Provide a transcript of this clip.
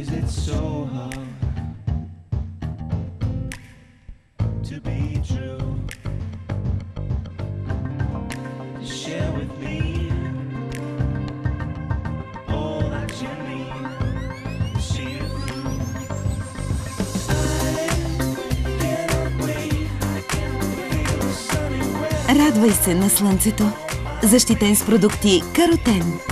Is it so hard to be true? Share with me all that you need to see it through. Радвай се на слънцето, защитен с продукти Каротен.